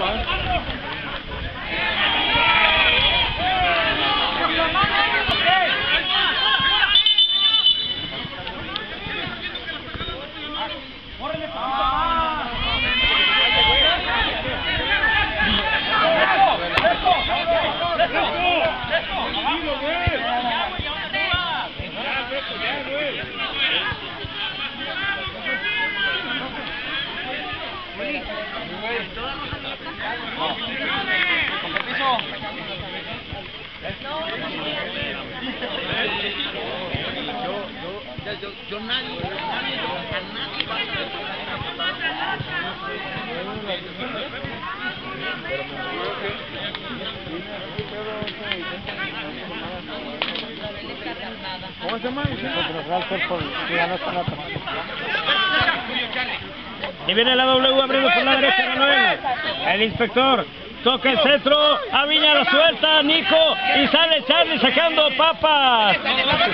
Come on. yo, yo ¿Cómo se llama? Y viene la W abriendo por la derecha Manuel. El inspector toca el centro. A Viña lo suelta Nico. Y sale Charlie sacando papas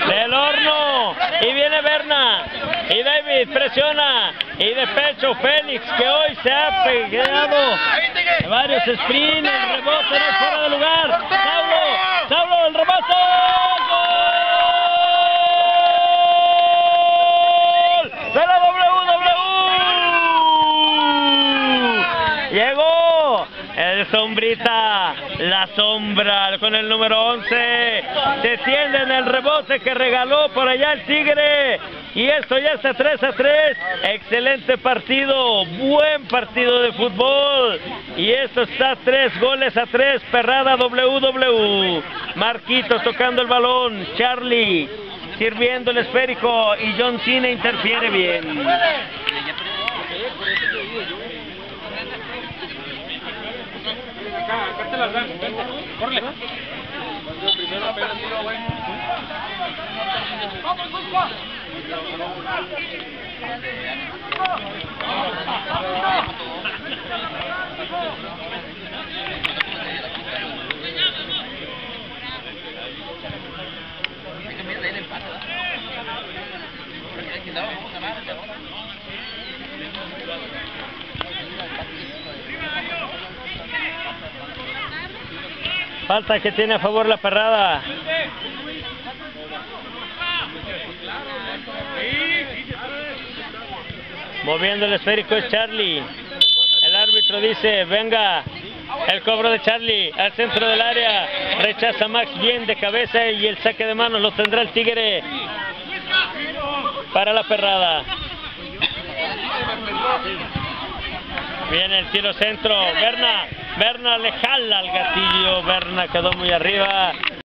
del horno. Y viene Berna. Y David presiona. Y de pecho Félix que hoy se ha pegado varios sprints. El fuera de lugar. Saulo. Saulo el rebote. ¡Gol! ¡De la WWE! Llegó sombrita, la sombra con el número 11. Se en el rebote que regaló por allá el Tigre. Y esto ya está 3 a 3. Excelente partido, buen partido de fútbol. Y esto está 3 goles a 3. Perrada WW. Marquitos tocando el balón. Charlie sirviendo el esférico. Y John Cena interfiere bien. Acá, acá te las dan, vente, córrele. Thank you. Falta que tiene a favor la perrada. Moviendo el esférico es Charlie. El árbitro dice, venga, el cobro de Charlie al centro del área. Rechaza Max bien de cabeza y el saque de manos lo tendrá el Tigre para la perrada. Viene el tiro centro. Berna. Berna le jala al gatillo. Berna quedó muy arriba.